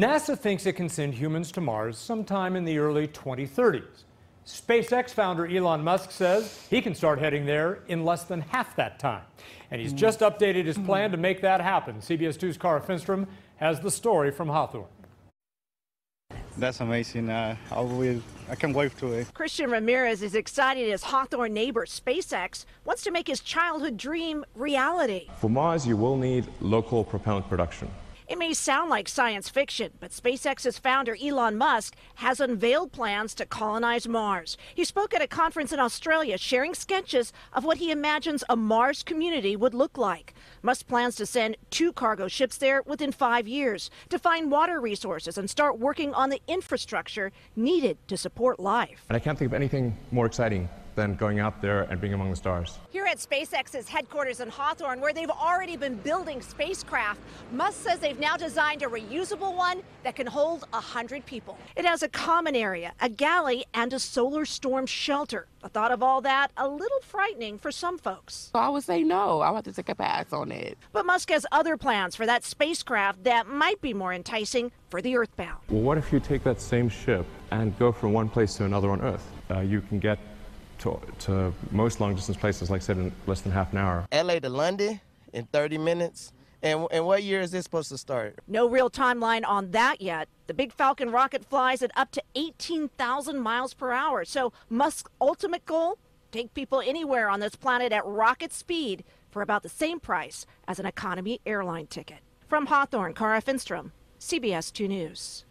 NASA thinks it can send humans to Mars sometime in the early 2030s. SpaceX founder Elon Musk says he can start heading there in less than half that time. And he's just updated his plan to make that happen. CBS 2's Kara Finnstrom has the story from Hawthorne. That's amazing. Uh, I will. I can't wait to it. Christian Ramirez is excited as Hawthorne neighbor SpaceX wants to make his childhood dream reality. For Mars, you will need local propellant production. It may sound like science fiction, but SpaceX's founder Elon Musk has unveiled plans to colonize Mars. He spoke at a conference in Australia sharing sketches of what he imagines a Mars community would look like. Musk plans to send two cargo ships there within five years to find water resources and start working on the infrastructure needed to support life. And I can't think of anything more exciting than going out there and being among the stars. Here at SpaceX's headquarters in Hawthorne, where they've already been building spacecraft, Musk says they've now designed a reusable one that can hold 100 people. It has a common area, a galley, and a solar storm shelter. The thought of all that, a little frightening for some folks. I would say no. I would have to take a pass on it. But Musk has other plans for that spacecraft that might be more enticing for the Earthbound. Well, what if you take that same ship and go from one place to another on Earth? Uh, you can get to, to most long distance places, like I said, in less than half an hour. LA to London in 30 minutes. And, and what year is this supposed to start? No real timeline on that yet. The Big Falcon rocket flies at up to 18,000 miles per hour. So Musk's ultimate goal? Take people anywhere on this planet at rocket speed for about the same price as an economy airline ticket. From Hawthorne, Kara Finnstrom, CBS 2 News.